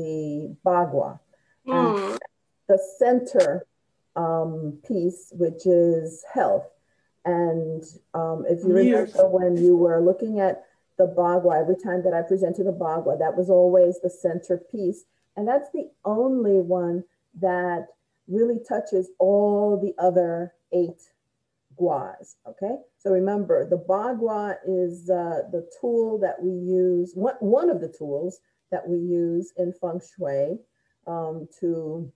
the Bagua. Mm. the center um, piece, which is health. And um, if you remember when you were looking at the Bagua, every time that I presented the Bagua, that was always the centerpiece. And that's the only one that really touches all the other eight guas. Okay, so remember the Bagua is uh, the tool that we use, one, one of the tools that we use in feng shui um, to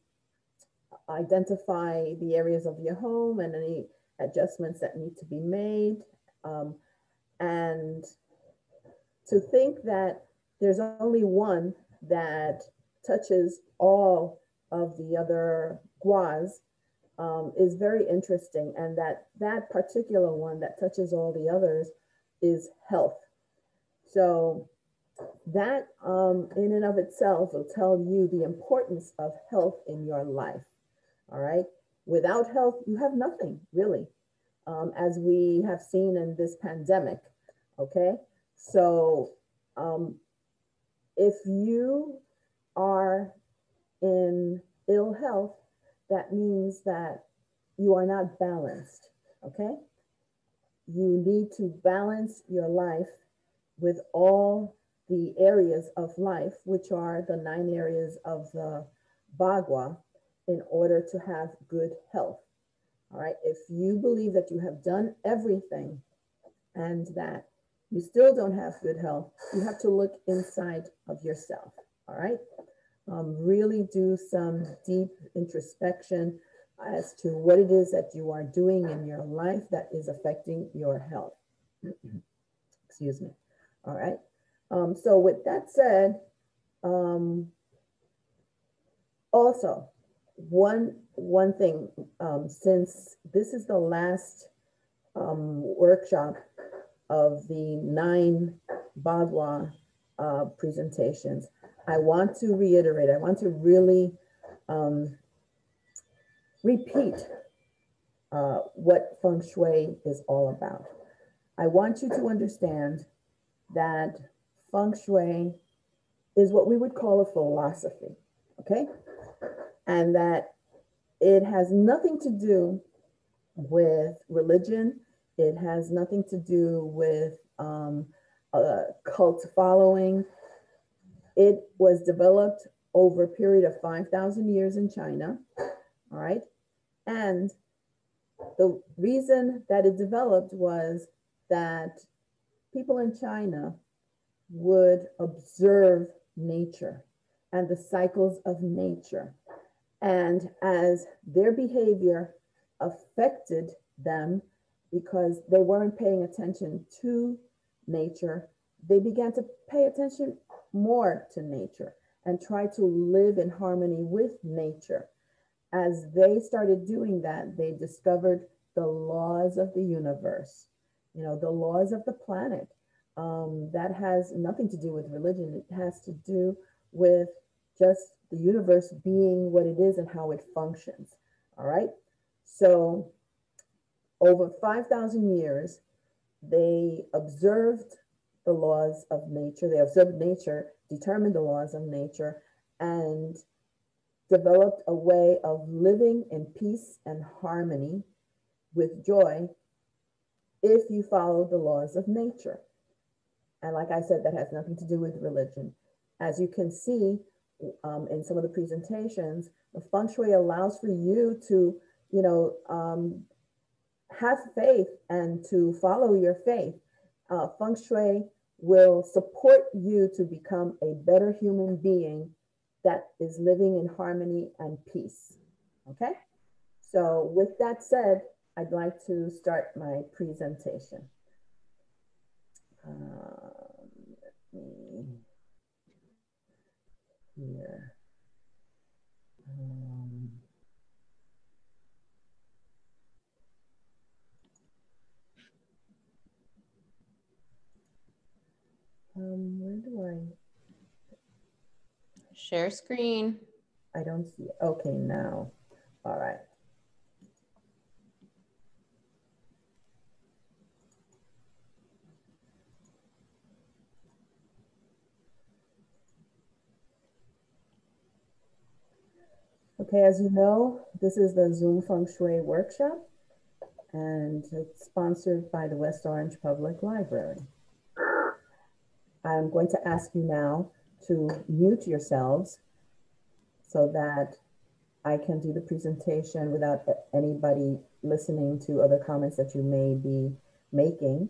identify the areas of your home and any adjustments that need to be made. Um, and to think that there's only one that touches all of the other guas um, is very interesting. And that that particular one that touches all the others is health. So that um, in and of itself will tell you the importance of health in your life. All right. Without health, you have nothing really, um, as we have seen in this pandemic. Okay. So um, if you are in ill health, that means that you are not balanced. Okay. You need to balance your life with all the areas of life, which are the nine areas of the Bagua, in order to have good health. All right. If you believe that you have done everything and that you still don't have good health, you have to look inside of yourself. All right. Um, really do some deep introspection as to what it is that you are doing in your life that is affecting your health. Excuse me. All right. Um, so with that said, um, also one one thing um, since this is the last um, workshop of the nine Bagua uh, presentations, I want to reiterate. I want to really um, repeat uh, what feng shui is all about. I want you to understand that feng shui is what we would call a philosophy, okay? And that it has nothing to do with religion, it has nothing to do with um, cult following. It was developed over a period of 5,000 years in China, all right? And the reason that it developed was that people in China would observe nature and the cycles of nature. And as their behavior affected them because they weren't paying attention to nature, they began to pay attention more to nature and try to live in harmony with nature. As they started doing that, they discovered the laws of the universe, you know, the laws of the planet, um, that has nothing to do with religion. It has to do with just the universe being what it is and how it functions. All right. So, over 5,000 years, they observed the laws of nature. They observed nature, determined the laws of nature, and developed a way of living in peace and harmony with joy if you follow the laws of nature. And like I said, that has nothing to do with religion. As you can see um, in some of the presentations, the feng shui allows for you to, you know, um, have faith and to follow your faith. Uh, feng shui will support you to become a better human being that is living in harmony and peace. Okay? So, with that said, I'd like to start my presentation. Uh, here. Um, um, where do I? Share screen. I don't see. Okay, now. All right. Okay, as you know, this is the Zoom Feng Shui workshop, and it's sponsored by the West Orange Public Library. I'm going to ask you now to mute yourselves so that I can do the presentation without anybody listening to other comments that you may be making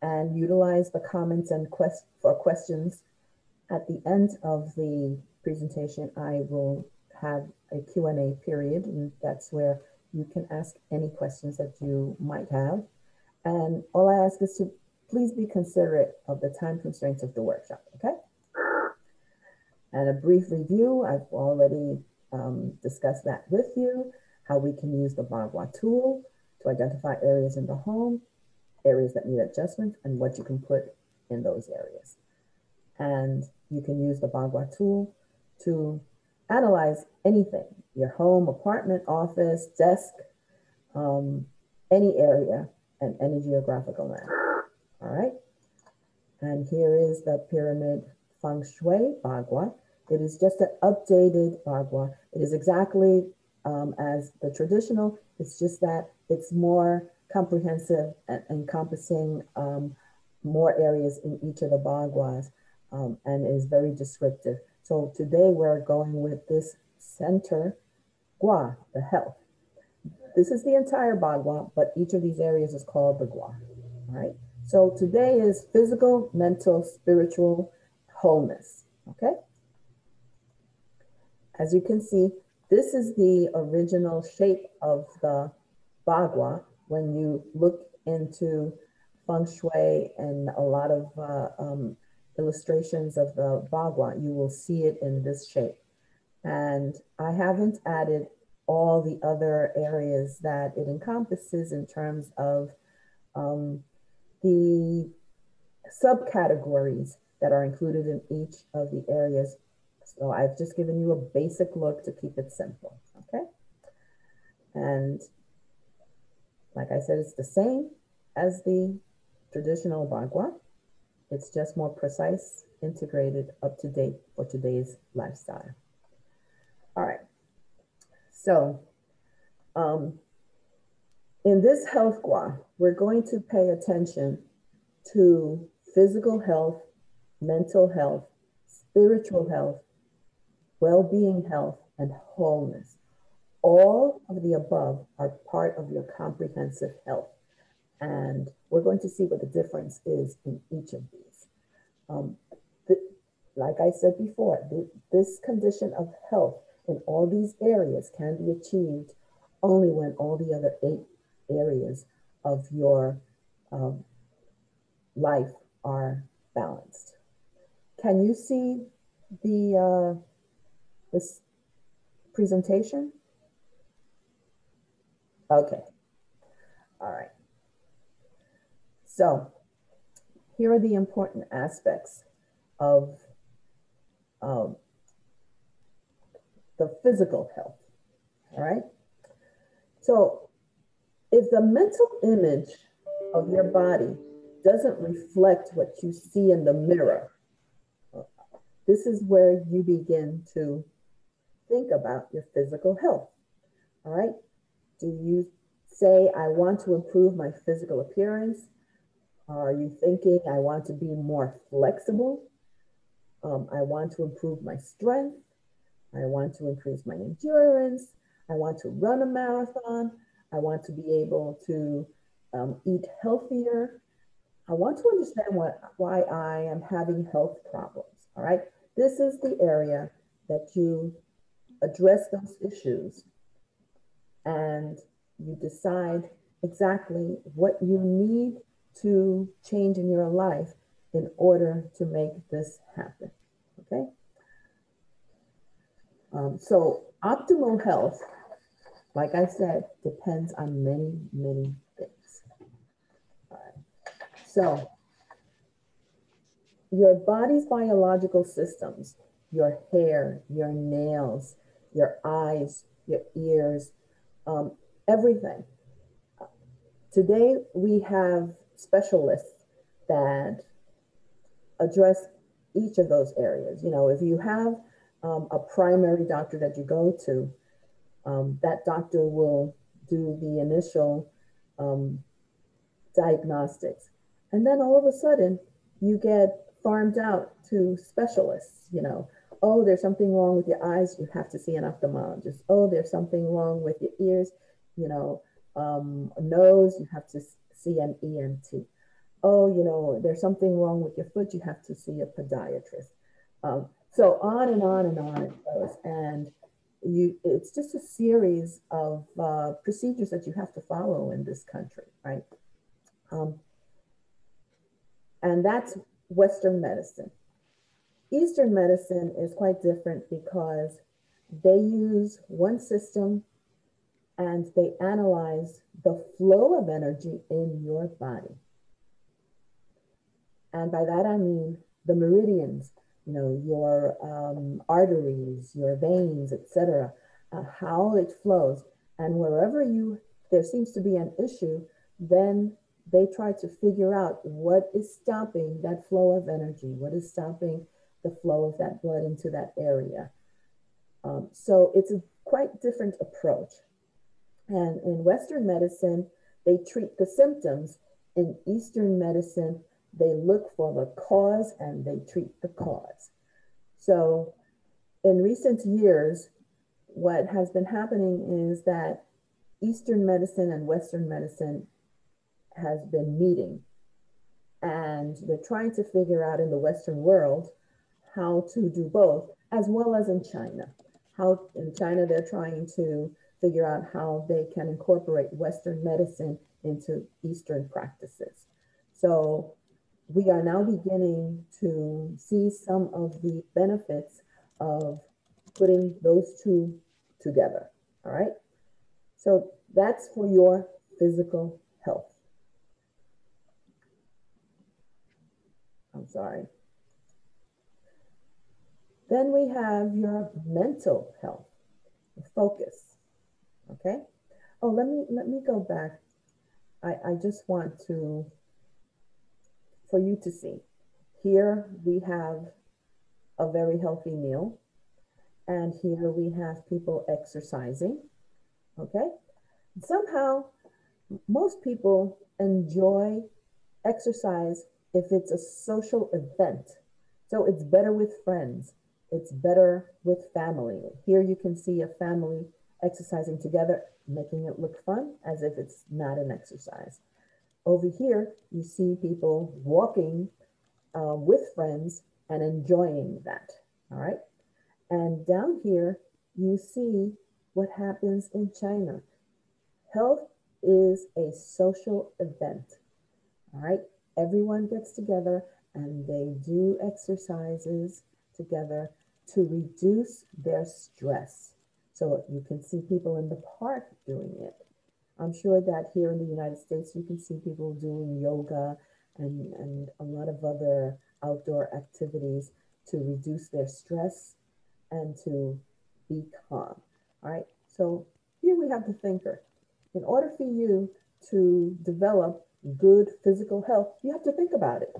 and utilize the comments and quest for questions at the end of the presentation. I will have a Q&A period and that's where you can ask any questions that you might have. And all I ask is to please be considerate of the time constraints of the workshop, okay? And a brief review, I've already um, discussed that with you, how we can use the Bagua tool to identify areas in the home, areas that need adjustment, and what you can put in those areas. And you can use the Bagua tool to analyze anything, your home, apartment, office, desk, um, any area and any geographical land. All right. And here is the pyramid feng shui bagua. It is just an updated bagua. It is exactly um, as the traditional. It's just that it's more comprehensive and encompassing um, more areas in each of the baguas um, and is very descriptive. So today we're going with this center gua, the health. This is the entire bagua, but each of these areas is called the gua, right? So today is physical, mental, spiritual wholeness, okay? As you can see, this is the original shape of the bagua when you look into feng shui and a lot of uh, um, illustrations of the bagua, you will see it in this shape. And I haven't added all the other areas that it encompasses in terms of um, the subcategories that are included in each of the areas. So I've just given you a basic look to keep it simple, okay? And like I said, it's the same as the traditional Bagua. It's just more precise, integrated, up to date for today's lifestyle. All right. So um, in this health gua, we're going to pay attention to physical health, mental health, spiritual health, well-being health, and wholeness. All of the above are part of your comprehensive health. And we're going to see what the difference is in each of these. Um, like I said before, this condition of health in all these areas can be achieved only when all the other eight areas of your um, life are balanced. Can you see the uh, this presentation? Okay. All right. So here are the important aspects of um, the physical health. All right. So if the mental image of your body doesn't reflect what you see in the mirror, this is where you begin to think about your physical health. All right. Do you say, I want to improve my physical appearance? Are you thinking, I want to be more flexible? Um, I want to improve my strength. I want to increase my endurance. I want to run a marathon. I want to be able to um, eat healthier. I want to understand what, why I am having health problems. All right. This is the area that you address those issues and you decide exactly what you need to change in your life in order to make this happen. Okay. Um, so optimal health, like I said, depends on many, many things. Right. So your body's biological systems, your hair, your nails, your eyes, your ears, um, everything. Today, we have specialists that address each of those areas. You know, if you have um, a primary doctor that you go to, um, that doctor will do the initial um, diagnostics. And then all of a sudden, you get farmed out to specialists, you know. Oh, there's something wrong with your eyes, you have to see an ophthalmologist. Oh, there's something wrong with your ears, you know, um, nose, you have to see an ENT. Oh, you know, there's something wrong with your foot, you have to see a podiatrist. Um, so on and on and on it goes. And you, it's just a series of uh, procedures that you have to follow in this country, right? Um, and that's Western medicine. Eastern medicine is quite different because they use one system and they analyze the flow of energy in your body. And by that I mean the meridians, you know, your um, arteries, your veins, etc., uh, how it flows. And wherever you there seems to be an issue, then they try to figure out what is stopping that flow of energy, what is stopping the flow of that blood into that area. Um, so it's a quite different approach. And in Western medicine, they treat the symptoms. In Eastern medicine, they look for the cause and they treat the cause. So in recent years, what has been happening is that Eastern medicine and Western medicine has been meeting. And they're trying to figure out in the Western world how to do both, as well as in China. How in China, they're trying to figure out how they can incorporate Western medicine into Eastern practices. So we are now beginning to see some of the benefits of putting those two together. All right. So that's for your physical health. I'm sorry. Then we have your mental health, focus. Okay. Oh, let me let me go back. I, I just want to for you to see. Here we have a very healthy meal. And here we have people exercising. Okay. Somehow, most people enjoy exercise if it's a social event. So it's better with friends, it's better with family. Here you can see a family exercising together, making it look fun as if it's not an exercise. Over here, you see people walking uh, with friends and enjoying that. All right. And down here, you see what happens in China. Health is a social event. All right. Everyone gets together and they do exercises together to reduce their stress. So you can see people in the park doing it. I'm sure that here in the United States, you can see people doing yoga and, and a lot of other outdoor activities to reduce their stress and to be calm. All right. So here we have the thinker. In order for you to develop good physical health, you have to think about it.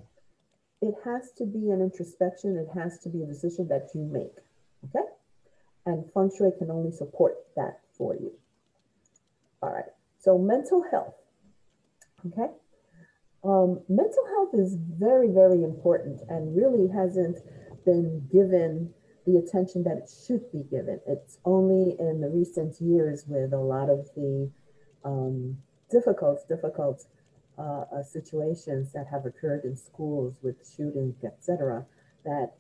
It has to be an introspection. It has to be a decision that you make. And feng shui can only support that for you. All right. So mental health, okay? Um, mental health is very, very important and really hasn't been given the attention that it should be given. It's only in the recent years with a lot of the um, difficult, difficult uh, uh, situations that have occurred in schools with shootings, etc., that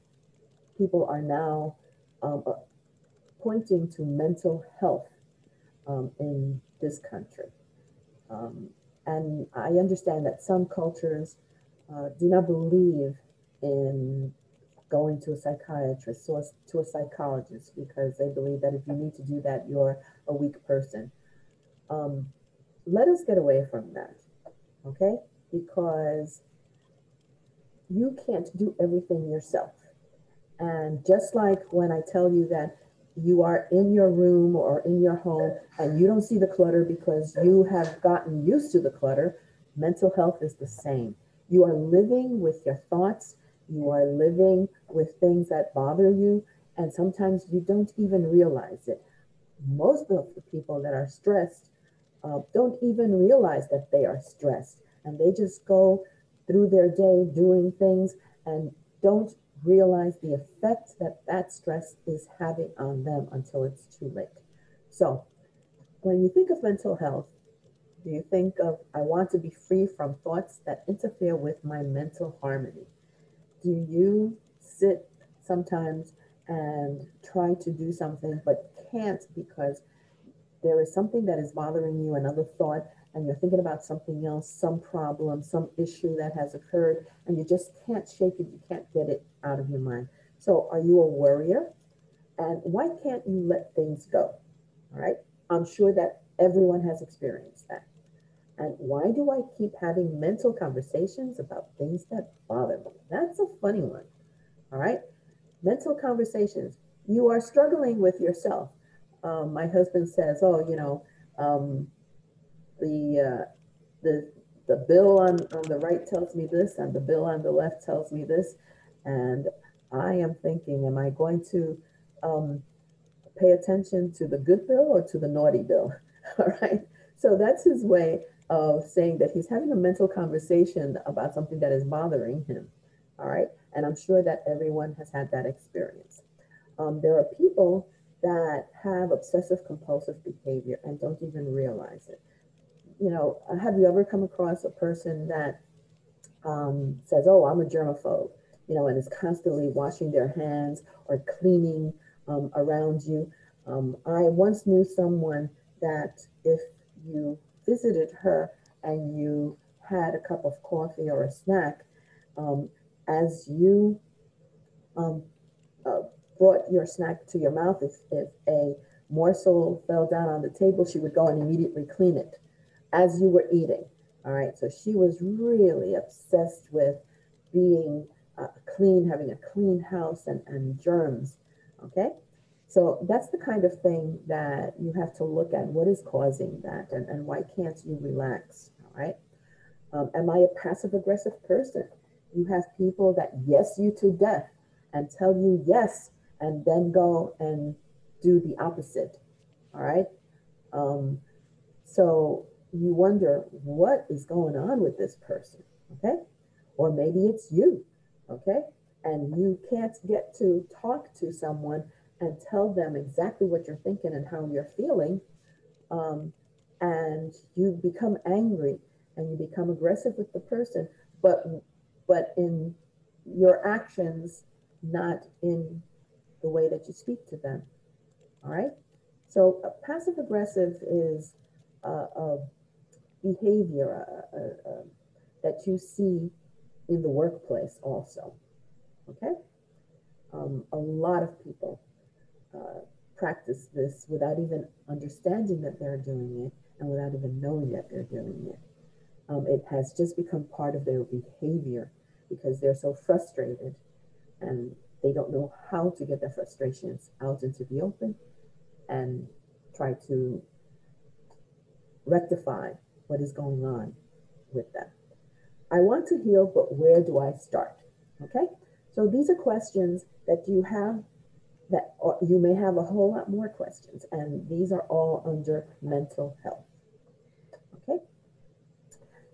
people are now um, pointing to mental health um, in this country. Um, and I understand that some cultures uh, do not believe in going to a psychiatrist or to a psychologist because they believe that if you need to do that, you're a weak person. Um, let us get away from that, okay? Because you can't do everything yourself. And just like when I tell you that you are in your room or in your home and you don't see the clutter because you have gotten used to the clutter, mental health is the same. You are living with your thoughts, you are living with things that bother you, And sometimes you don't even realize it. Most of the people that are stressed uh, don't even realize that they are stressed and they just go through their day doing things and don't realize the effect that that stress is having on them until it's too late. So, when you think of mental health, do you think of, I want to be free from thoughts that interfere with my mental harmony? Do you sit sometimes and try to do something but can't because there is something that is bothering you, another thought, and you're thinking about something else, some problem, some issue that has occurred, and you just can't shake it, you can't get it out of your mind. So, are you a worrier? And why can't you let things go? All right. I'm sure that everyone has experienced that. And why do I keep having mental conversations about things that bother me? That's a funny one. All right. Mental conversations. You are struggling with yourself. Um, my husband says, Oh, you know, um, the, uh, the, the bill on, on the right tells me this, and the bill on the left tells me this. And I am thinking, am I going to um, pay attention to the good bill or to the naughty bill? All right. So that's his way of saying that he's having a mental conversation about something that is bothering him. All right. And I'm sure that everyone has had that experience. Um, there are people that have obsessive compulsive behavior and don't even realize it. You know, have you ever come across a person that um, says, Oh, I'm a germaphobe, you know, and is constantly washing their hands or cleaning um, around you? Um, I once knew someone that if you visited her and you had a cup of coffee or a snack, um, as you um, uh, brought your snack to your mouth, if, if a morsel fell down on the table, she would go and immediately clean it as you were eating. All right. So she was really obsessed with being uh, clean, having a clean house and, and germs. Okay. So that's the kind of thing that you have to look at. What is causing that, and, and why can't you relax? All right. Um, am I a passive aggressive person? You have people that yes you to death and tell you yes, and then go and do the opposite. All right. Um, so you wonder what is going on with this person. Okay. Or maybe it's you. Okay. And you can't get to talk to someone and tell them exactly what you're thinking and how you're feeling, um, and you become angry and you become aggressive with the person, but but in your actions, not in the way that you speak to them. All right. So uh, passive aggressive is a behavior uh, uh, uh, that you see in the workplace also. Okay. Um, a lot of people uh, practice this without even understanding that they're doing it and without even knowing that they're doing it. Um, it has just become part of their behavior because they're so frustrated and they don't know how to get their frustrations out into the open and try to rectify what is going on with them. I want to heal, but where do I start? Okay, so these are questions that you have that you may have a whole lot more questions, and these are all under mental health. Okay,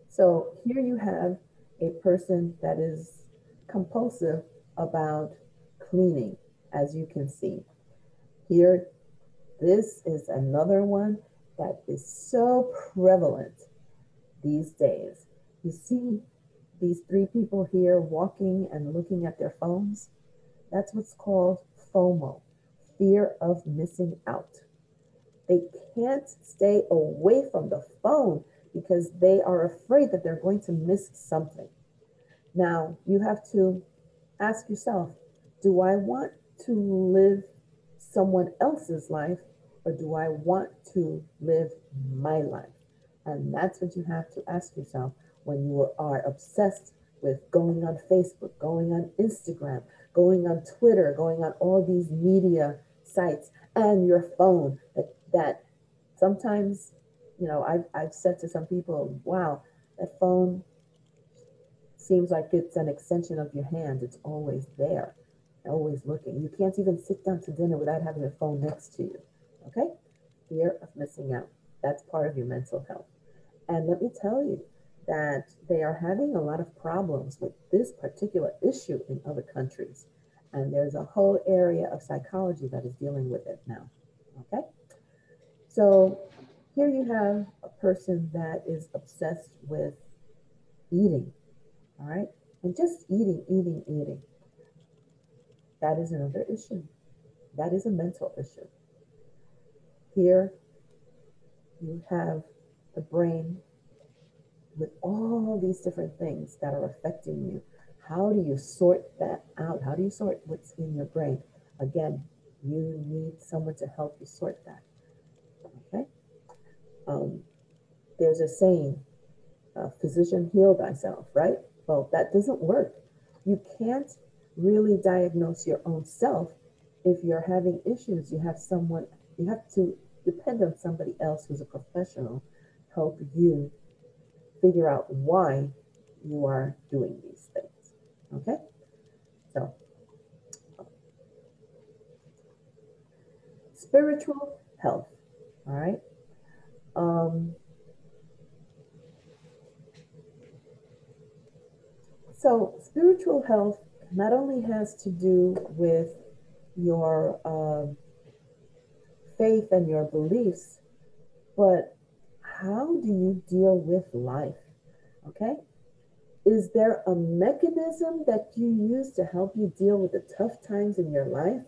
so here you have a person that is compulsive about cleaning, as you can see. Here, this is another one that is so prevalent these days. You see these three people here walking and looking at their phones? That's what's called FOMO, fear of missing out. They can't stay away from the phone because they are afraid that they're going to miss something. Now, you have to ask yourself do I want to live someone else's life or do I want to live my life? And that's what you have to ask yourself when you are obsessed with going on Facebook, going on Instagram, going on Twitter, going on all these media sites and your phone that, that sometimes, you know, I've, I've said to some people, wow, that phone seems like it's an extension of your hand. It's always there. always looking. You can't even sit down to dinner without having a phone next to you. Okay? Fear of missing out. That's part of your mental health. And let me tell you that they are having a lot of problems with this particular issue in other countries. And there's a whole area of psychology that is dealing with it now. Okay? So here you have a person that is obsessed with eating, all right? And just eating, eating, eating. That is another issue. That is a mental issue. Here you have the brain with all these different things that are affecting you. How do you sort that out? How do you sort what's in your brain? Again, you need someone to help you sort that. Okay? Um, there's a saying, uh, physician heal thyself, right? Well, that doesn't work. You can't really diagnose your own self if you're having issues. You have someone, you have to depend on somebody else who's a professional help you figure out why you are doing these things. Okay? So, spiritual health. All right. Um, so, spiritual health not only has to do with your uh, faith and your beliefs, but how do you deal with life? Okay? Is there a mechanism that you use to help you deal with the tough times in your life?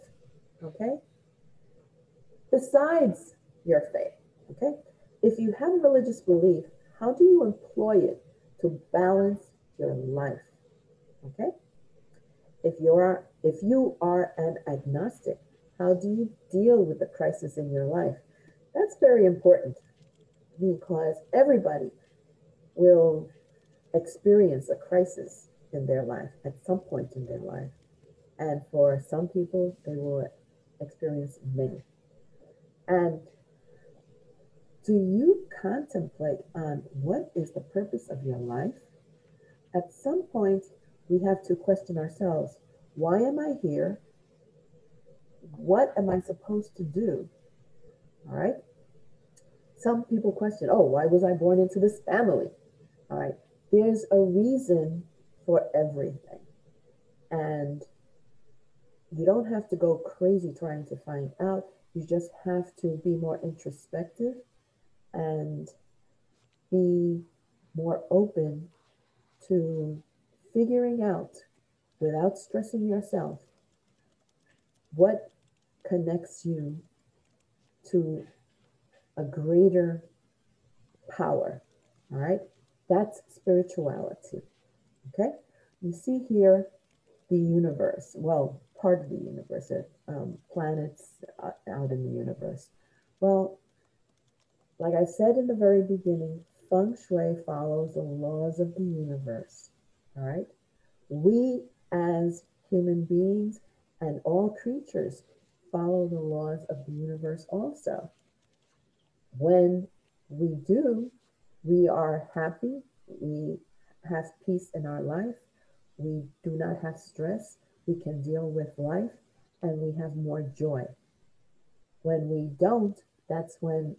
Okay? Besides your faith, okay? If you have a religious belief, how do you employ it to balance your life? Okay? If you are if you are an agnostic, how do you deal with the crisis in your life? That's very important because everybody will experience a crisis in their life at some point in their life. And for some people, they will experience many. And do you contemplate on what is the purpose of your life? At some point, we have to question ourselves why am I here? What am I supposed to do? All right. Some people question, oh, why was I born into this family? All right. There's a reason for everything. And you don't have to go crazy trying to find out. You just have to be more introspective and be more open to figuring out without stressing yourself what connects you to a greater power. All right. That's spirituality. Okay. You see here the universe. Well, part of the universe, uh, um, planets uh, out in the universe. Well, like I said in the very beginning, feng shui follows the laws of the universe. All right. We as human beings and all creatures follow the laws of the universe also. When we do, we are happy, we have peace in our life, we do not have stress, we can deal with life, and we have more joy. When we don't, that's when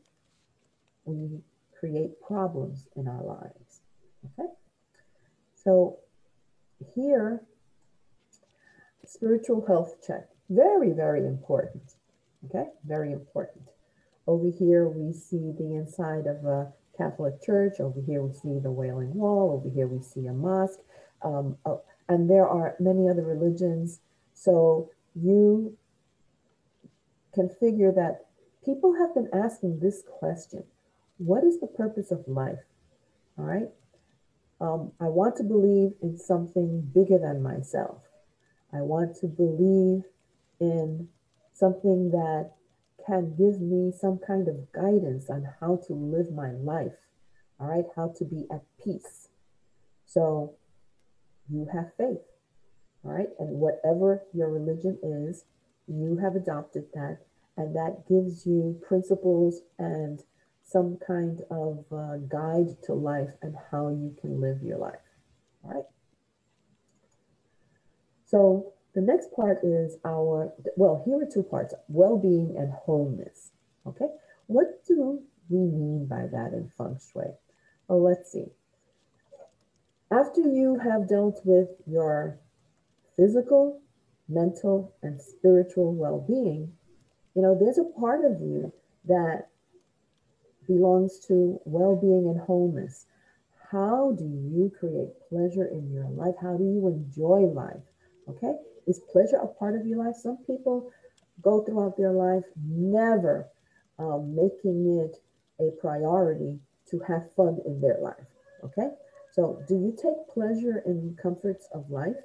we create problems in our lives. Okay? So here, spiritual health check. Very, very important. Okay, very important. Over here, we see the inside of a Catholic church. Over here, we see the Wailing Wall. Over here, we see a mosque. Um, oh, and there are many other religions. So you can figure that people have been asking this question What is the purpose of life? All right. Um, I want to believe in something bigger than myself. I want to believe in something that can give me some kind of guidance on how to live my life, all right, how to be at peace. So you have faith, all right, and whatever your religion is, you have adopted that, and that gives you principles and some kind of uh, guide to life and how you can live your life, all right? So The next part is our, well, here are two parts, well-being and wholeness. Okay, what do we mean by that in feng shui? Well, let's see. After you have dealt with your physical, mental, and spiritual well-being, you know, there's a part of you that belongs to well-being and wholeness. How do you create pleasure in your life? How do you enjoy life? Okay, is pleasure a part of your life? Some people go throughout their life never um, making it a priority to have fun in their life. Okay, so do you take pleasure in comforts of life?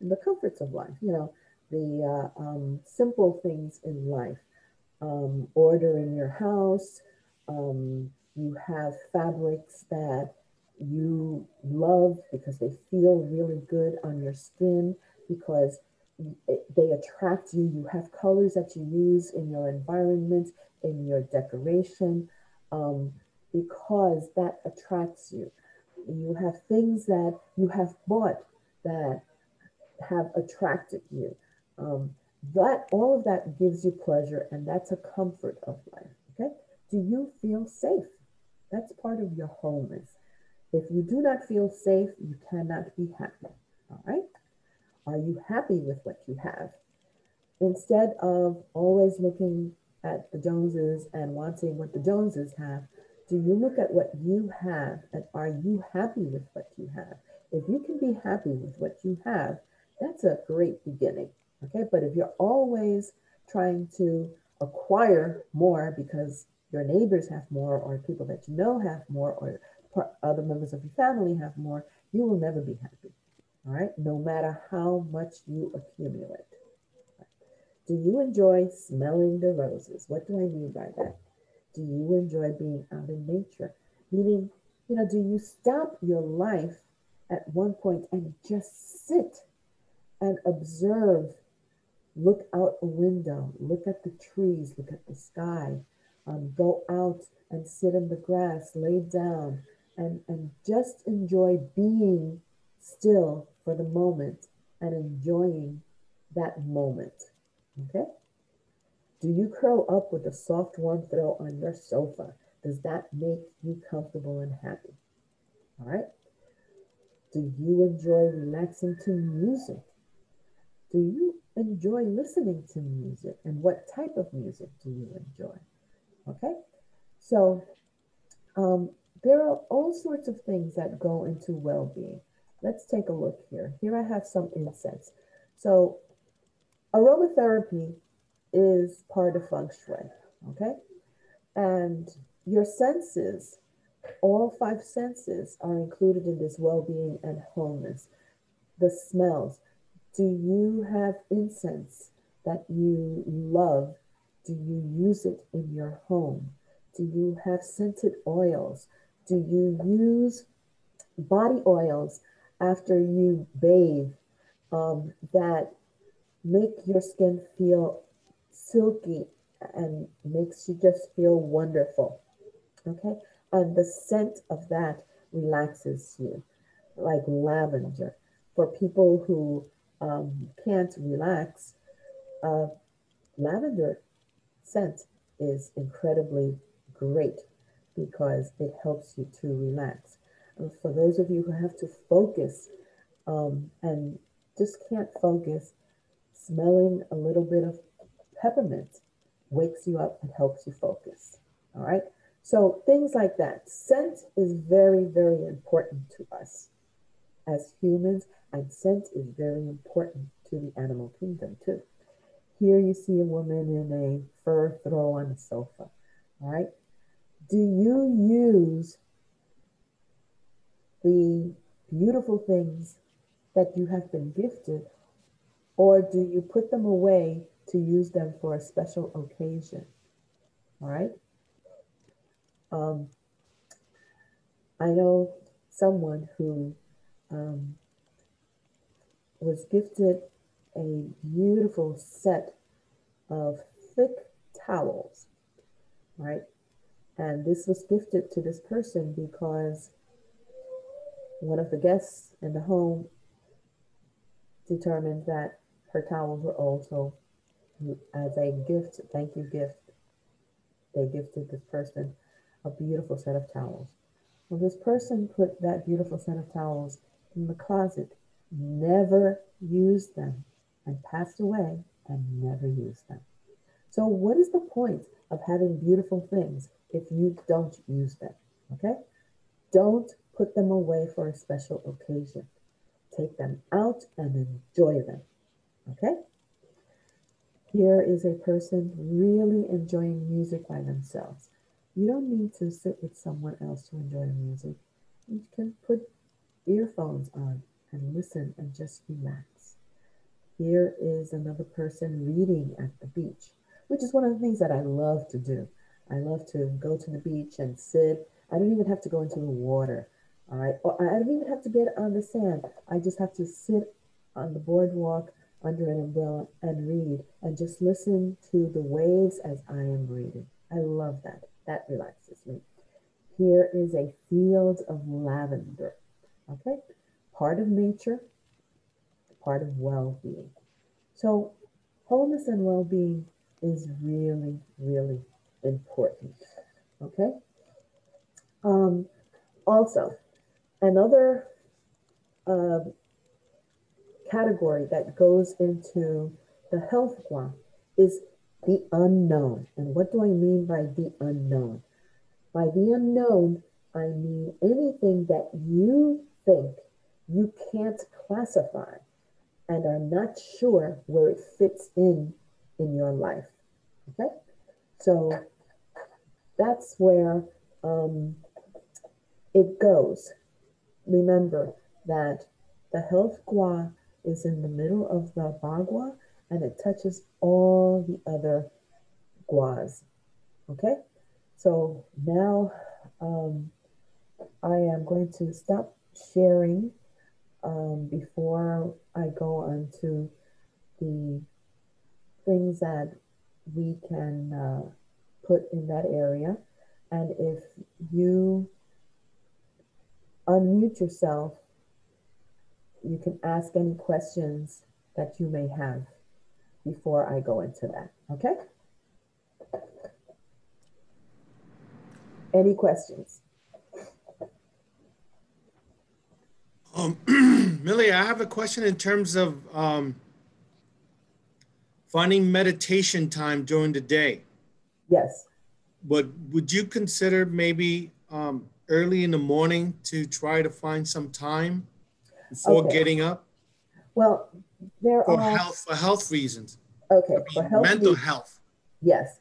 In the comforts of life, you know, the uh, um, simple things in life, um, order in your house. Um, you have fabrics that you love because they feel really good on your skin because they attract you. You have colors that you use in your environment, in your decoration, um, because that attracts you. You have things that you have bought that have attracted you. Um, that all of that gives you pleasure, and that's a comfort of life. Okay, do you feel safe? That's part of your wholeness. If you do not feel safe, you cannot be happy. All right. Are you happy with what you have? Instead of always looking at the Joneses and wanting what the Joneses have, do you look at what you have and are you happy with what you have? If you can be happy with what you have, that's a great beginning. Okay, but if you're always trying to acquire more because your neighbors have more, or people that you know have more, or other members of your family have more, you will never be happy. All right, no matter how much you accumulate. Do you enjoy smelling the roses? What do I mean by that? Do you enjoy being out in nature? Meaning, you know, do you stop your life at one point and just sit and observe look out a window, look at the trees, look at the sky, um, go out and sit in the grass, lay down, and, and just enjoy being still for the moment and enjoying that moment. Okay? Do you curl up with a soft, warm throw on your sofa? Does that make you comfortable and happy? All right? Do you enjoy relaxing to music? Do you enjoy listening to music and what type of music do you enjoy? Okay, so um, there are all sorts of things that go into well being. Let's take a look here. Here I have some incense. So, aromatherapy is part of feng shui, okay? And your senses, all five senses, are included in this well being and wholeness. The smells, do you have incense that you love? Do you use it in your home? Do you have scented oils? Do you use body oils after you bathe um, that make your skin feel silky and makes you just feel wonderful? Okay, and the scent of that relaxes you, like lavender. For people who um, can't relax, uh, lavender scent is incredibly great because it helps you to relax. For those of you who have to focus um, and just can't focus, smelling a little bit of peppermint wakes you up and helps you focus. All right. So things like that. Scent is very, very important to us as humans and scent is very important to the animal kingdom too. Here you see a woman in a fur throw on a sofa. All right. Do you use the beautiful things that you have been gifted, or do you put them away to use them for a special occasion? All right. Um, I know someone who um, was gifted a beautiful set of thick towels, right? And this was gifted to this person because one of the guests in the home determined that her towels were also as a gift, thank you gift. They gifted this person a beautiful set of towels. Well, this person put that beautiful set of towels in the closet, never used them, and passed away and never used them. So, what is the point of having beautiful things if you don't use them? Okay? Don't put them away for a special occasion. Take them out and enjoy them. Okay? Here is a person really enjoying music by themselves. You don't need to sit with someone else to enjoy music. You can put earphones on and listen and just relax. Here is another person reading at the beach, which is one of the things that I love to do. I love to go to the beach and sit. I don't even have to go into the water. All right. Or I don't even have to get on the sand. I just have to sit on the boardwalk under an umbrella and read and just listen to the waves as I am reading. I love that. That relaxes me. Here is a field of lavender. Okay. Part of nature, part of well being. So, wholeness and well being is really, really important. Okay. Um, also, another uh, category that goes into the health gua is the unknown. And what do I mean by the unknown? By the unknown, I mean anything that you think you can't classify and are not sure where it fits in in your life. Okay? So that's where um, it goes. Remember that the health gua is in the middle of the bagua and it touches all the other guas. Okay, so now um, I am going to stop sharing um, before I go on to the things that we can uh, put in that area. And if you unmute yourself you can ask any questions that you may have before I go into that, okay? Any questions? Um, Millie, I have a question in terms of um, finding meditation time during the day. Yes. But would you consider maybe um, early in the morning to try to find some time before Okay. getting up Well, there for are, health for health reasons, okay, I for health mental reasons, health. yes.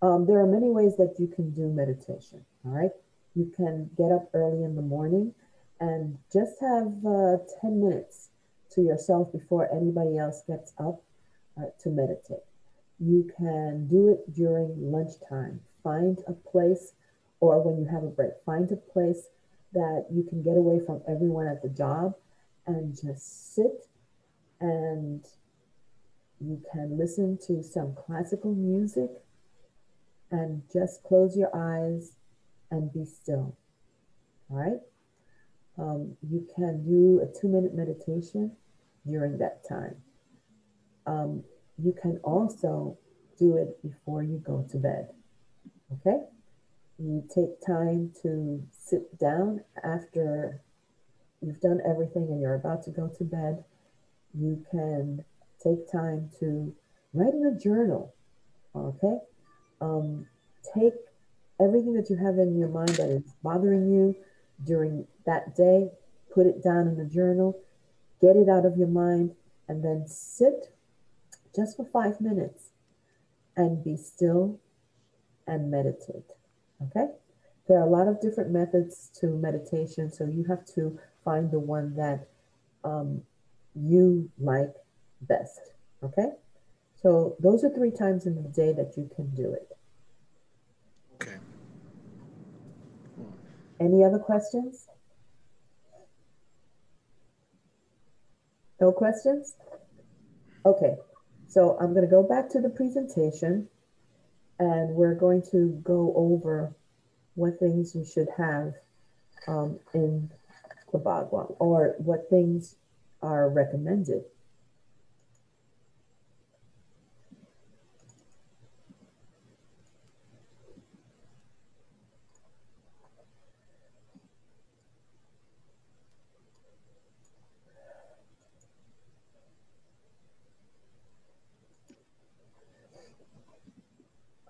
Um, there are many ways that you can do meditation, all right? You can get up early in the morning and just have uh, 10 minutes to yourself before anybody else gets up uh, to meditate. You can do it during lunchtime. Find a place or when you have a break, find a place that you can get away from everyone at the job and just sit and you can listen to some classical music and just close your eyes and be still. All right. Um, you can do a two minute meditation during that time. Um, you can also do it before you go to bed. Okay. You take time to sit down after you've done everything and you're about to go to bed. You can take time to write in a journal. Okay. Um, take everything that you have in your mind that is bothering you during that day, put it down in a journal, get it out of your mind, and then sit just for five minutes and be still and meditate. Okay? There are a lot of different methods to meditation, so you have to find the one that um, you like best. Okay? So those are three times in the day that you can do it. Okay. Any other questions? No questions? Okay, so I'm going to go back to the presentation and we're going to go over what things you should have um, in the Bagua or what things are recommended.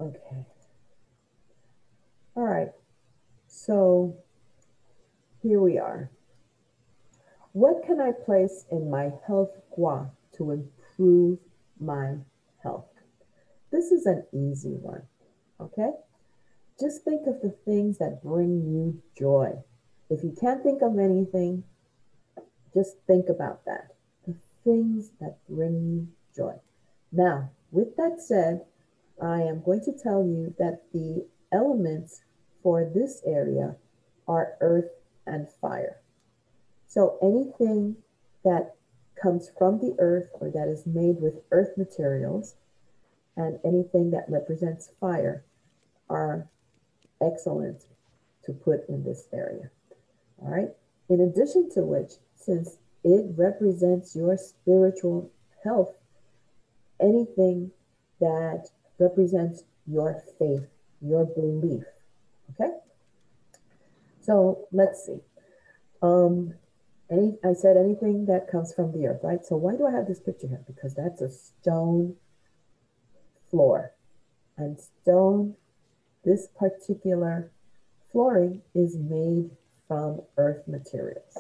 Okay. All right. So here we are. What can I place in my health gua to improve my health? This is an easy one. Okay. Just think of the things that bring you joy. If you can't think of anything, just think about that. The things that bring you joy. Now, with that said, I am going to tell you that the elements for this area are earth and fire. So anything that comes from the earth or that is made with earth materials and anything that represents fire are excellent to put in this area. All right. In addition to which, since it represents your spiritual health, anything that represents your faith, your belief. Okay. So let's see. Um, any, I said anything that comes from the earth, right? So why do I have this picture here? Because that's a stone floor. And stone, this particular flooring is made from earth materials.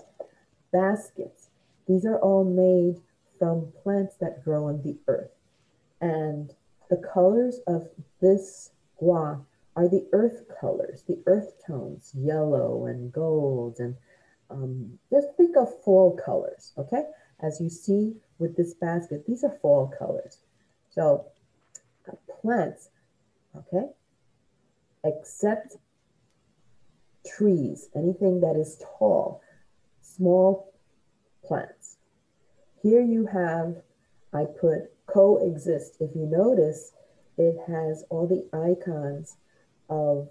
Baskets, these are all made from plants that grow on the earth. And the colors of this gua are the earth colors, the earth tones, yellow and gold. And um, just think of fall colors, okay? As you see with this basket, these are fall colors. So uh, plants, okay, except trees, anything that is tall, small plants. Here you have, I put coexist. If you notice, it has all the icons of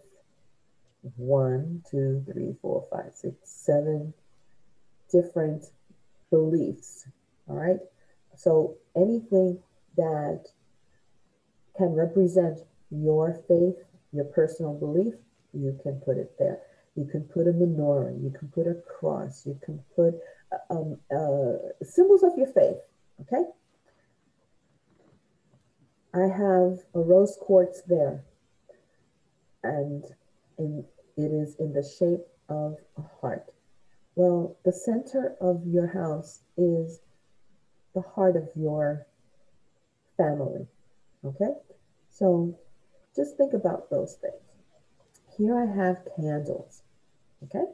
one, two, three, four, five, six, seven different beliefs. All right. So anything that can represent your faith, your personal belief, you can put it there. You can put a menorah, you can put a cross, you can put um, uh, symbols of your faith. Okay. I have a rose quartz there, and in, it is in the shape of a heart. Well, the center of your house is the heart of your family. Okay? So just think about those things. Here I have candles. Okay?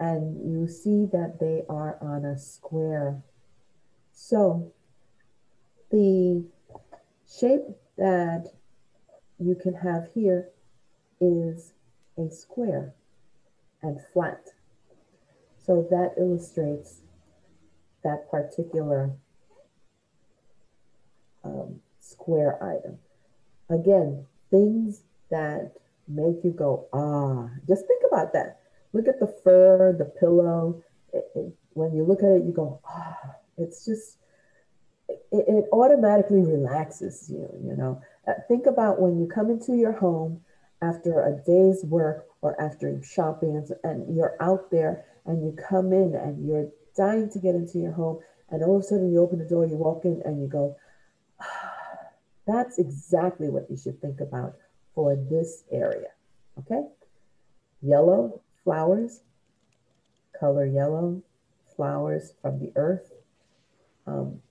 And you see that they are on a square. So the shape that you can have here is a square and flat. So that illustrates that particular um, square item. Again, things that make you go, ah, just think about that. Look at the fur, the pillow. It, it, when you look at it, you go, ah, it's just it, it automatically relaxes you, you know. Uh, think about when you come into your home after a day's work or after shopping and you're out there and you come in and you're dying to get into your home and all of a sudden you open the door, you walk in and you go, that's exactly what you should think about for this area, okay? Yellow flowers, color yellow, flowers from the earth. Um,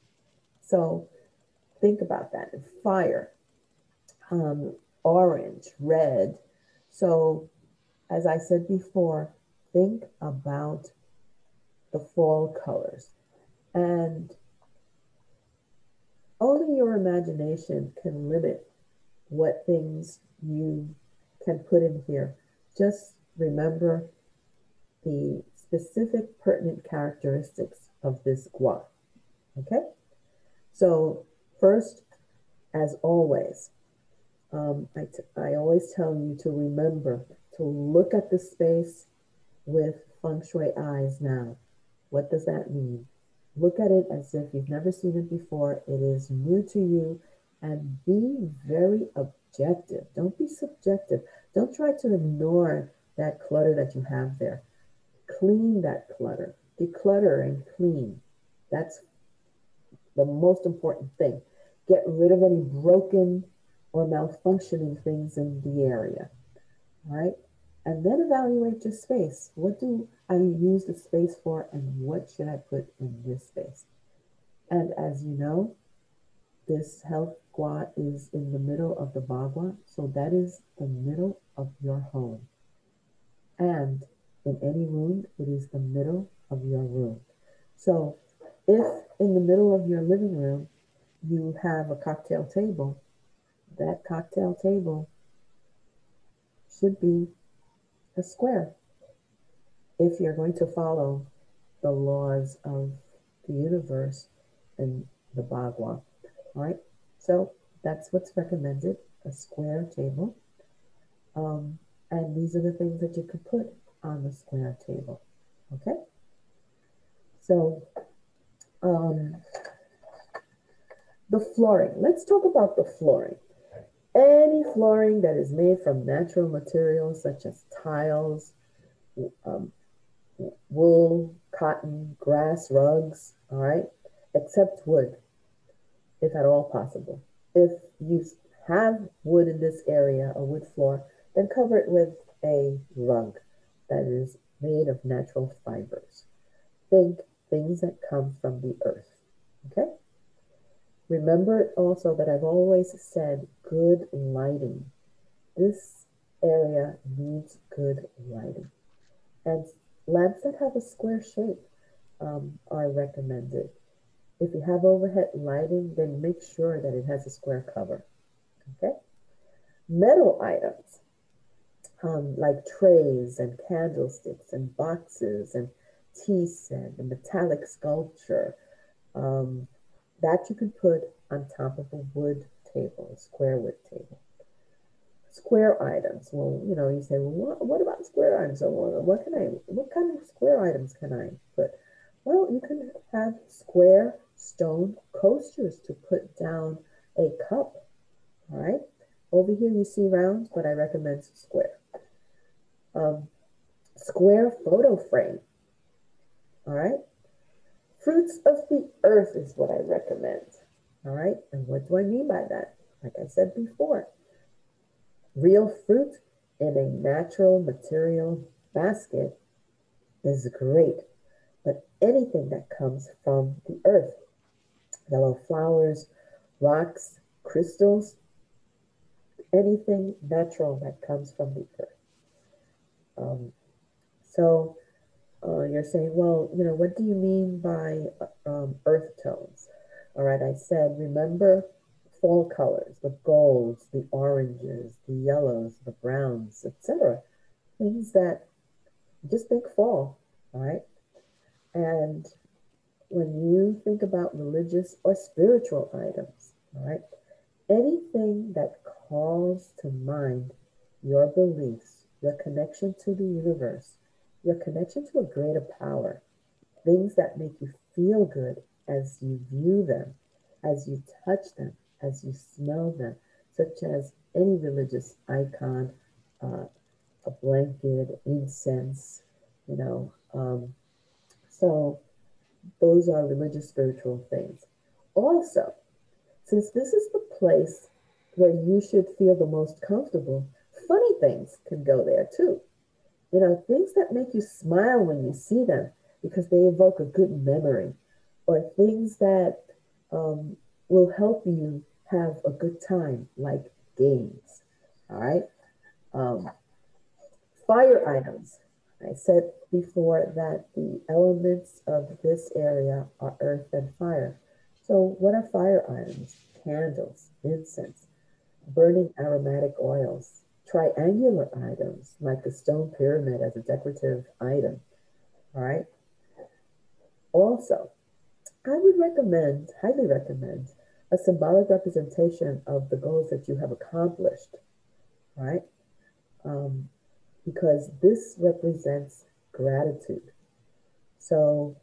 so think about that. Fire, um, orange, red. So as I said before, think about the fall colors. And only your imagination can limit what things you can put in here. Just remember the specific pertinent characteristics of this gua. Okay? So first, as always, um, I, I always tell you to remember to look at the space with feng shui eyes now. What does that mean? Look at it as if you've never seen it before. It is new to you and be very objective. Don't be subjective. Don't try to ignore that clutter that you have there. Clean that clutter. Declutter and clean. That's the most important thing. Get rid of any broken or malfunctioning things in the area. Right. And then evaluate your space. What do I use the space for and what should I put in this space? And as you know, this health gua is in the middle of the bagua. So that is the middle of your home. And in any room, it is the middle of your room. So if in the middle of your living room, you have a cocktail table, that cocktail table should be a square. If you're going to follow the laws of the universe and the Bagua, all right? So that's what's recommended, a square table. Um, and these are the things that you could put on the square table, okay? So um, the flooring, let's talk about the flooring. Any flooring that is made from natural materials such as tiles, um, wool, cotton, grass, rugs, all right, except wood, if at all possible. If you have wood in this area, a wood floor, then cover it with a rug that is made of natural fibers. Think things that come from the earth, okay? Remember also that I've always said good lighting. This area needs good lighting. And lamps that have a square shape um, are recommended. If you have overhead lighting, then make sure that it has a square cover. Okay? Metal items um, like trays and candlesticks and boxes and tea set and metallic sculpture, um, that you can put on top of a wood table, a square wood table. Square items. Well, you know, you say, well, what, what about square items? Well, what can I, what kind of square items can I put? Well, you can have square stone coasters to put down a cup. All right. Over here you see round, but I recommend square. Um, square photo frame. All right. Fruits of the earth is what I recommend. All right. And what do I mean by that? Like I said before, real fruit in a natural material basket is great. But anything that comes from the earth, yellow flowers, rocks, crystals, anything natural that comes from the earth. Um, so uh, you're saying, well, you know, what do you mean by um, earth tones? All right, I said, remember fall colors, the golds, the oranges, the yellows, the browns, etc. Things that just think fall, all right? And when you think about religious or spiritual items, all right, anything that calls to mind your beliefs, your connection to the universe, your connection to a greater power, things that make you feel good as you view them, as you touch them, as you smell them, such as any religious icon, uh, a blanket, incense, you know. Um, so those are religious spiritual things. Also, since this is the place where you should feel the most comfortable, funny things can go there too. You know, things that make you smile when you see them because they evoke a good memory, or things that um, will help you have a good time, like games. All right. Um, fire items. I said before that the elements of this area are earth and fire. So, what are fire items? Candles, incense, burning aromatic oils, triangular items like the stone pyramid as a decorative item. All right. Also, I would recommend, highly recommend, a symbolic representation of the goals that you have accomplished, right? Um, because this represents gratitude. So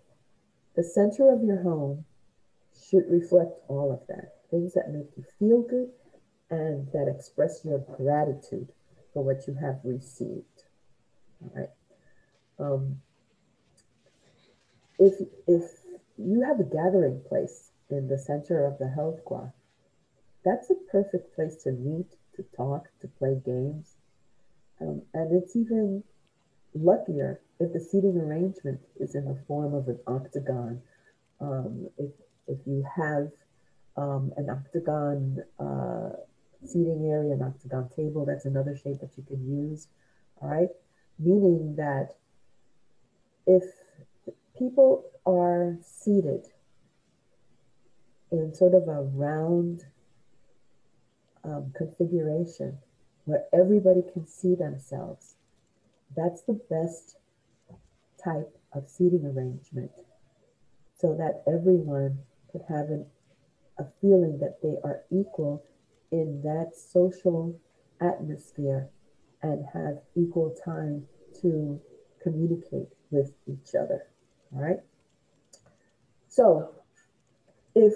the center of your home should reflect all of that things that make you feel good and that express your gratitude for what you have received. All right. Um, if if you have a gathering place in the center of the health gua, that's a perfect place to meet, to talk, to play games. Um, and it's even luckier if the seating arrangement is in the form of an octagon. Um, if, if you have um, an octagon uh, seating area, an octagon table, that's another shape that you can use. All right. Meaning that if people are seated in sort of a round um, configuration where everybody can see themselves, that's the best type of seating arrangement so that everyone can have an, a feeling that they are equal in that social atmosphere and have equal time to communicate with each other. All right. So if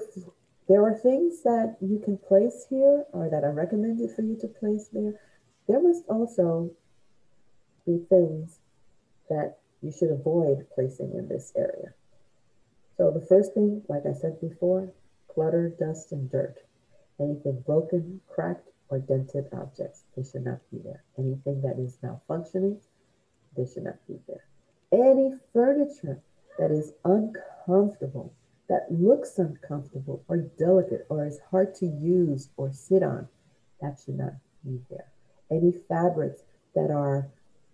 there are things that you can place here or that are recommended for you to place there, there must also be things that you should avoid placing in this area. So the first thing, like I said before, clutter, dust, and dirt. Anything broken, cracked, or dented objects, they should not be there. Anything that is malfunctioning, they should not be there. Any furniture that is uncomfortable, that looks uncomfortable or delicate or is hard to use or sit on, that should not be there. Any fabrics that are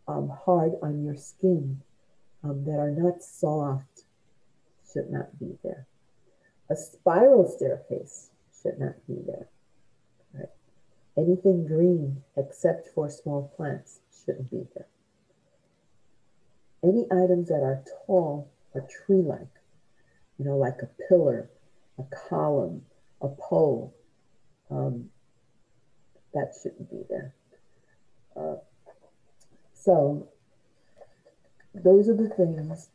um, hard on your skin, um, that are not soft, should not be there. A spiral staircase should not be there. Right? Anything green except for small plants shouldn't be there. Any items that are tall or tree-like, you know, like a pillar, a column, a pole, um, that shouldn't be there. Uh, so those are the things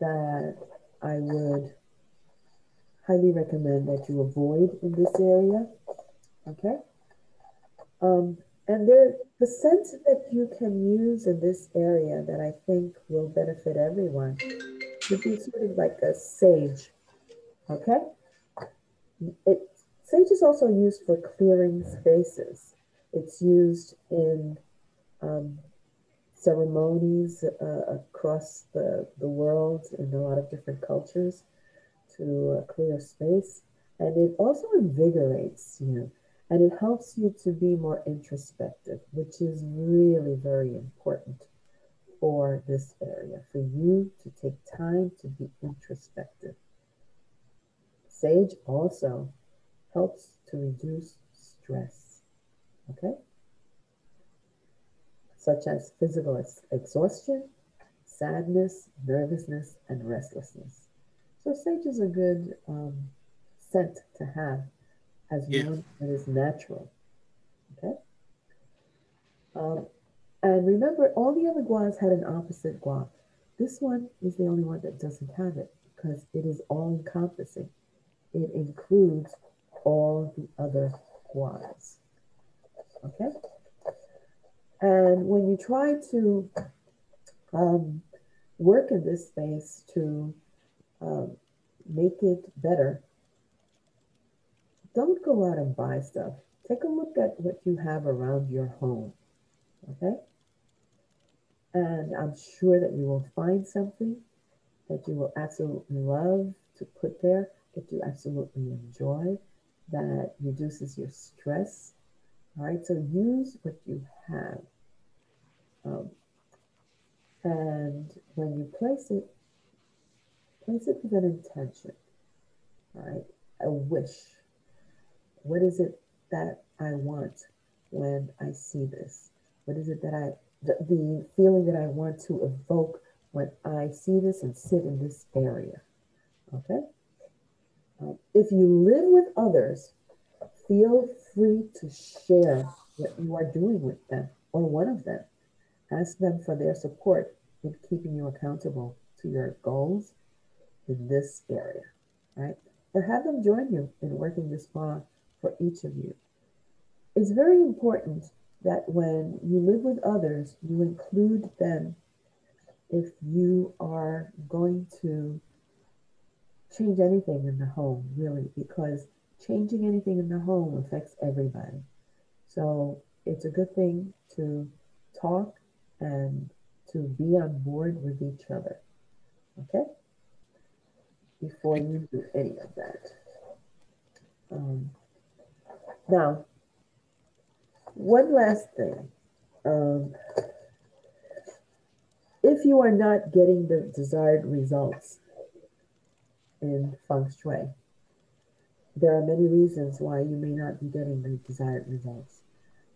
that I would highly recommend that you avoid in this area. Okay. Um, and there, the scent that you can use in this area that I think will benefit everyone would be sort of like a sage. Okay. It sage is also used for clearing spaces. It's used in um, ceremonies uh, across the, the world in a lot of different cultures to clear space. And it also invigorates you and it helps you to be more introspective, which is really very important for this area, for you to take time to be introspective. Sage also helps to reduce stress, okay? Such as physical ex exhaustion, sadness, nervousness, and restlessness. So sage is a good um, scent to have as yeah. one that is natural. Okay. Um, and remember, all the other guas had an opposite gua. This one is the only one that doesn't have it because it is all encompassing. It includes all the other guas. Okay. And when you try to um, work in this space to um, make it better, don't go out and buy stuff. Take a look at what you have around your home. Okay? And I'm sure that you will find something that you will absolutely love to put there, that you absolutely enjoy, that reduces your stress. All right, so use what you have. Um, and when you place it, place it with an intention, right, a wish. What is it that I want when I see this? What is it that I, the, the feeling that I want to evoke when I see this and sit in this area? Okay. Um, if you live with others, feel free to share what you are doing with them or one of them. Ask them for their support in keeping you accountable to your goals in this area, right? Or have them join you in working this spa for each of you. It's very important that when you live with others, you include them if you are going to change anything in the home, really, because changing anything in the home affects everybody. So it's a good thing to talk and to be on board with each other. Okay? Before you do any of that. Um, now, one last thing. Um, if you are not getting the desired results in feng shui, there are many reasons why you may not be getting the desired results.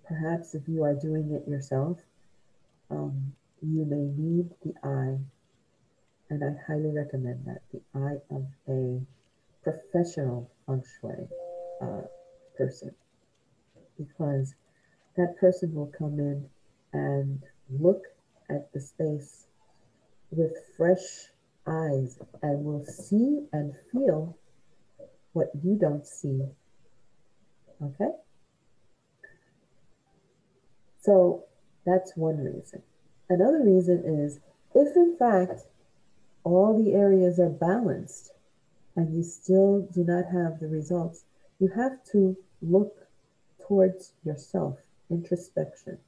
Perhaps if you are doing it yourself, um, you may need the eye, and I highly recommend that the eye of a professional feng shui uh, person, because that person will come in and look at the space with fresh eyes and will see and feel what you don't see. Okay? So that's one reason. Another reason is if, in fact, all the areas are balanced and you still do not have the results, you have to look towards yourself, introspection.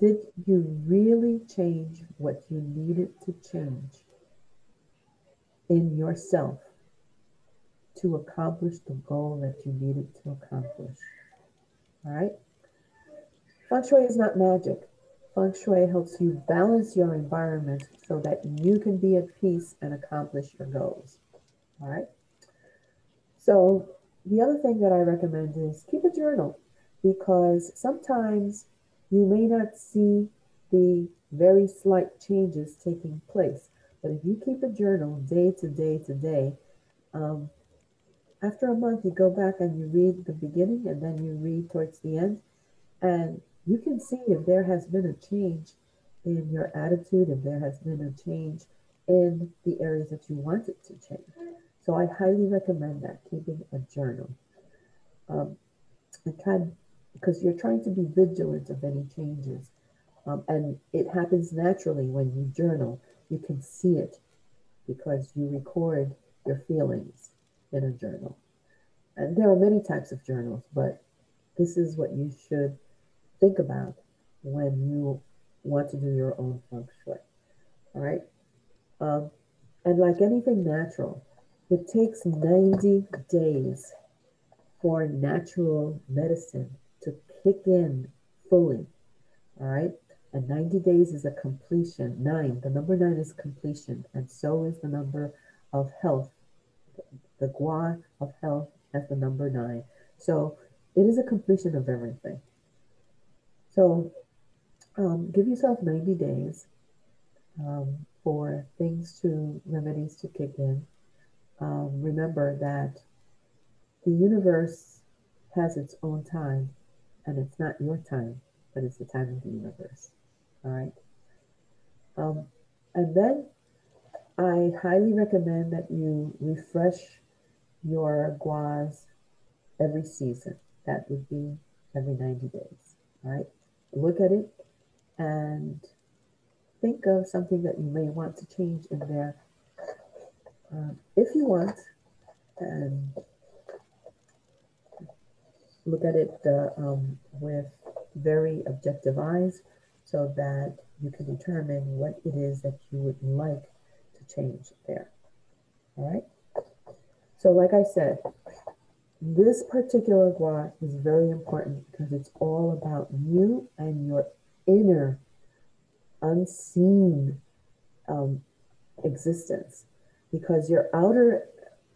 Did you really change what you needed to change in yourself to accomplish the goal that you needed to accomplish? All right? Feng Shui is not magic. Feng Shui helps you balance your environment so that you can be at peace and accomplish your goals. All right? So, the other thing that I recommend is keep a journal because sometimes you may not see the very slight changes taking place. But if you keep a journal day to day to day, um, after a month, you go back and you read the beginning and then you read towards the end, and you can see if there has been a change in your attitude, if there has been a change in the areas that you wanted to change. So I highly recommend that keeping a journal. Um, because you're trying to be vigilant of any changes. Um, and it happens naturally when you journal. You can see it because you record your feelings in a journal. And there are many types of journals, but this is what you should think about when you want to do your own feng shui. All right. Um, and like anything natural, it takes 90 days for natural medicine to kick in fully. All right. And 90 days is a completion. Nine, the number nine is completion. And so is the number of health. The gua of health has the number nine. So it is a completion of everything. So um, give yourself 90 days um, for things to, remedies to kick in. Um, remember that the universe has its own time and it's not your time, but it's the time of the universe. All right. Um, and then I highly recommend that you refresh your guas every season. That would be every 90 days. All right. Look at it and think of something that you may want to change in there. Um, if you want, and look at it uh, um, with very objective eyes so that you can determine what it is that you would like to change there. All right. So like I said, this particular gua is very important because it's all about you and your inner unseen um, existence because your outer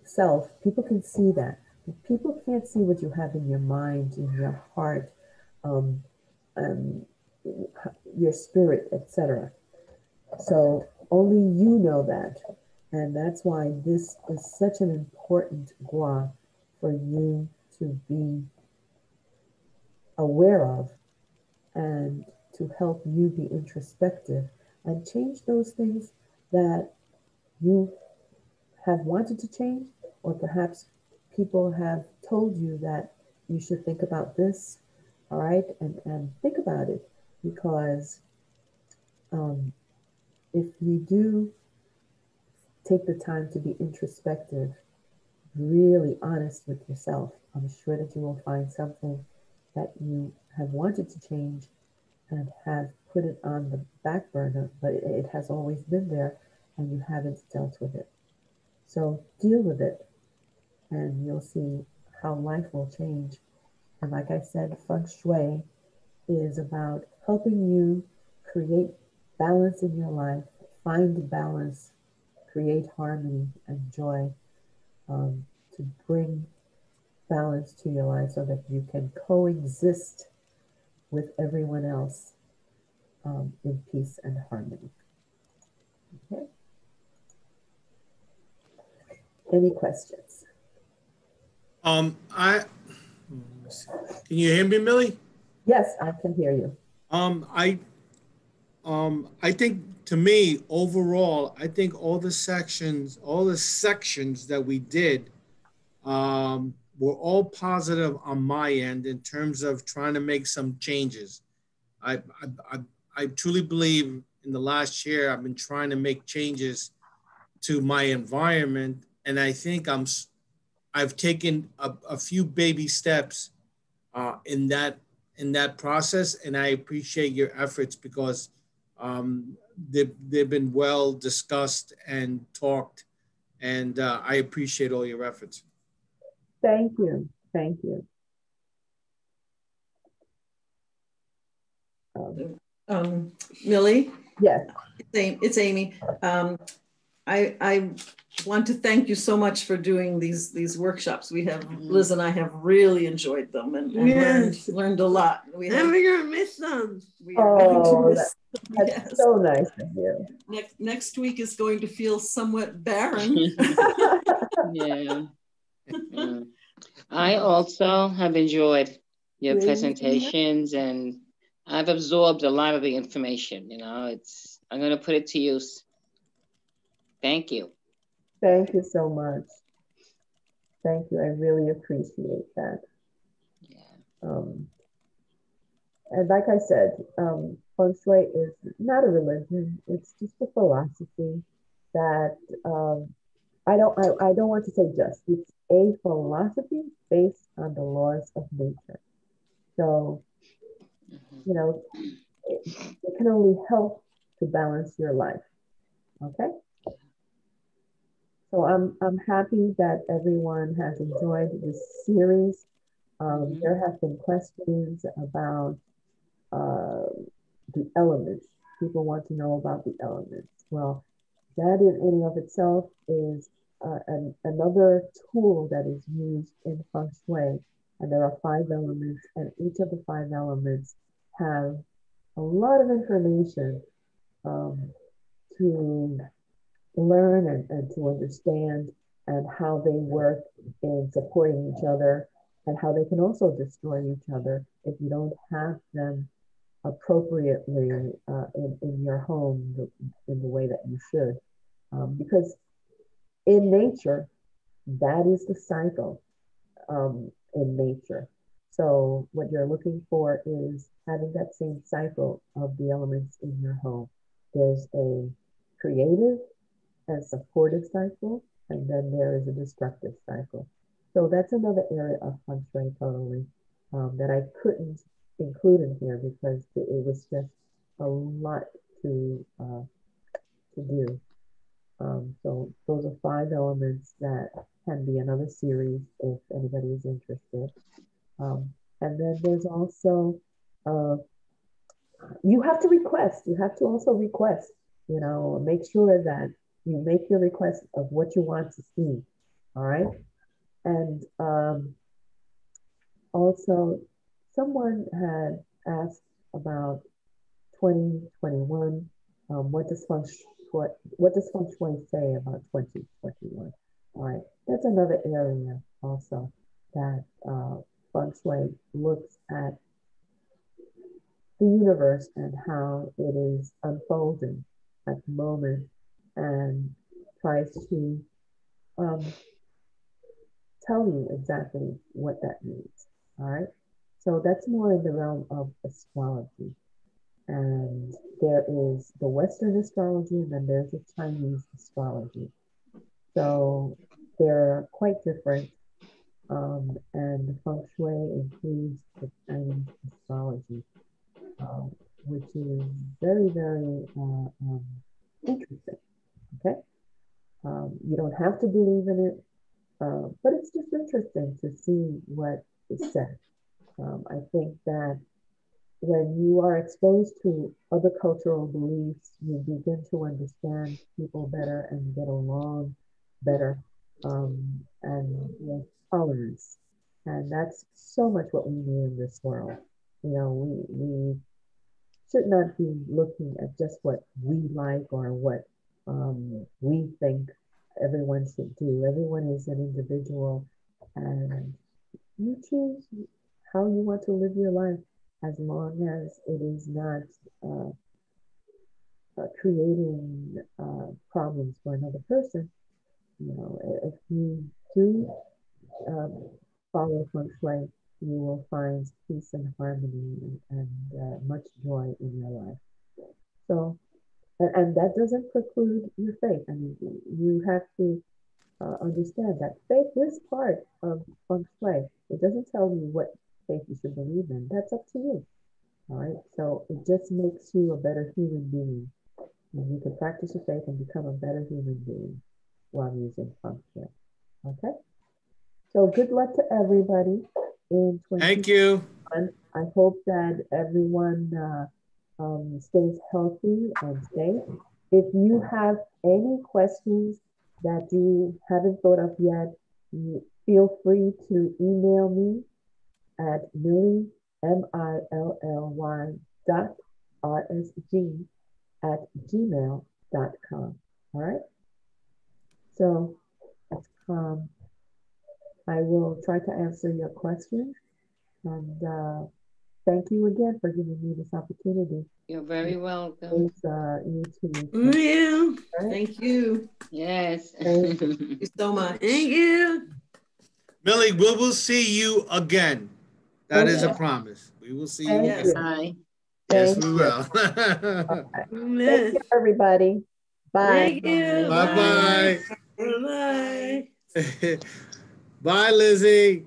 self, people can see that people can't see what you have in your mind, in your heart, um, um, your spirit, etc. So only you know that. And that's why this is such an important gua for you to be aware of and to help you be introspective and change those things that you have wanted to change or perhaps people have told you that you should think about this, all right, and, and think about it. Because um, if you do take the time to be introspective, really honest with yourself, I'm sure that you will find something that you have wanted to change and have put it on the back burner, but it, has always been there and you haven't dealt with it. So deal with it and you'll see how life will change. And like I said, feng shui is about helping you create balance in your life, find balance, create harmony and joy, um, to bring balance to your life so that you can coexist with everyone else um, in peace and harmony. Okay. Any questions? Um, I, can you hear me, Millie? Yes, I can hear you. Um, I, um, I think to me, overall, I think all the sections, all the sections that we did, um, were all positive on my end in terms of trying to make some changes. I, I, I, I truly believe in the last year I've been trying to make changes to my environment, and I think I'm I've taken a, a few baby steps uh, in that in that process, and I appreciate your efforts because um, they've, they've been well discussed and talked, and uh, I appreciate all your efforts. Thank you. Thank you. Um, um, Millie? Yes. It's Amy. Um, I, I want to thank you so much for doing these these workshops. We have mm-hmm. Liz and I have really enjoyed them and, and yes. learned, learned a lot. We have, and we're gonna miss them. We are oh, going to miss that's yes. so nice of you. Next next week is going to feel somewhat barren. yeah. yeah. I also have enjoyed your really? presentations and I've absorbed a lot of the information. You know, it's I'm going to put it to use. Thank you. Thank you so much. Thank you. I really appreciate that. Yeah. Um, and like I said, um, feng shui is not a religion. It's just a philosophy that um, I don't. I, I don't want to say just. It's a philosophy based on the laws of nature. So, you know, it, it can only help to balance your life. Okay. So I'm, I'm happy that everyone has enjoyed this series. Um, mm-hmm. there have been questions about uh, the elements. People want to know about the elements. Well, that in and of itself is uh, an, another tool that is used in feng shui. And there are five elements, and each of the five elements have a lot of information um, to learn and, and to understand and how they work in supporting each other and how they can also destroy each other if you don't have them appropriately uh, in, in your home in the way that you should. Um, because in nature, that is the cycle um, in nature. So, what you're looking for is having that same cycle of the elements in your home. There's a creative and supportive cycle, and then there is a destructive cycle. So that's another area of feng shui totally um, that I couldn't include in here because it was just a lot to uh, to do. Um, so those are five elements that can be another series if anybody is interested. Um, and then there's also uh, you have to request. You have to also request. You know, make sure that you make your request of what you want to see. All right. And um, also, someone had asked about 2021. Um, what does feng shui, what does feng shui say about 2021? All right, that's another area also that uh, feng shui looks at the universe and how it is unfolding at the moment and tries to um, tell you exactly what that means. All right. So that's more in the realm of astrology. And there is the Western astrology, and then there's the Chinese astrology. So they're quite different. Um, and the feng shui includes the Chinese astrology, um, which is very, very uh, um, interesting. Okay. Um, you don't have to believe in it, uh, but it's just interesting to see what is said. Um, I think that when you are exposed to other cultural beliefs, you begin to understand people better and get along better um, and with tolerance. And that's so much what we need in this world. You know, we, we should not be looking at just what we like or what um, we think everyone should do. Everyone is an individual and you choose how you want to live your life as long as it is not uh, uh, creating uh, problems for another person. You know, if you do um, follow feng shui, you will find peace and harmony and, and uh, much joy in your life. So, and, and, that doesn't preclude your faith. I mean, you have to uh, understand that faith is part of feng shui. It doesn't tell you what faith you should believe in. That's up to you. All right. So it just makes you a better human being. And you can practice your faith and become a better human being while using feng shui. Okay. So good luck to everybody in 2021. Thank you. I hope that everyone uh, um, stays healthy and safe. If you have any questions that you haven't thought of yet, feel free to email me at Milly, M-I-L-L-Y dot R-S-G at gmail.com. All right. So um, I will try to answer your question And uh, thank you again for giving me this opportunity. You're very welcome. Thanks, uh, you too. Yeah. Right? Thank you. Yes. Thank you. Thank you so much. Thank you. Milly, we will see you again. That is a promise. We will see you Thank again. you. Bye. Yes, we you. will. Thank you, everybody. Bye. Thank you. Bye bye. Bye. Bye, Lizzie.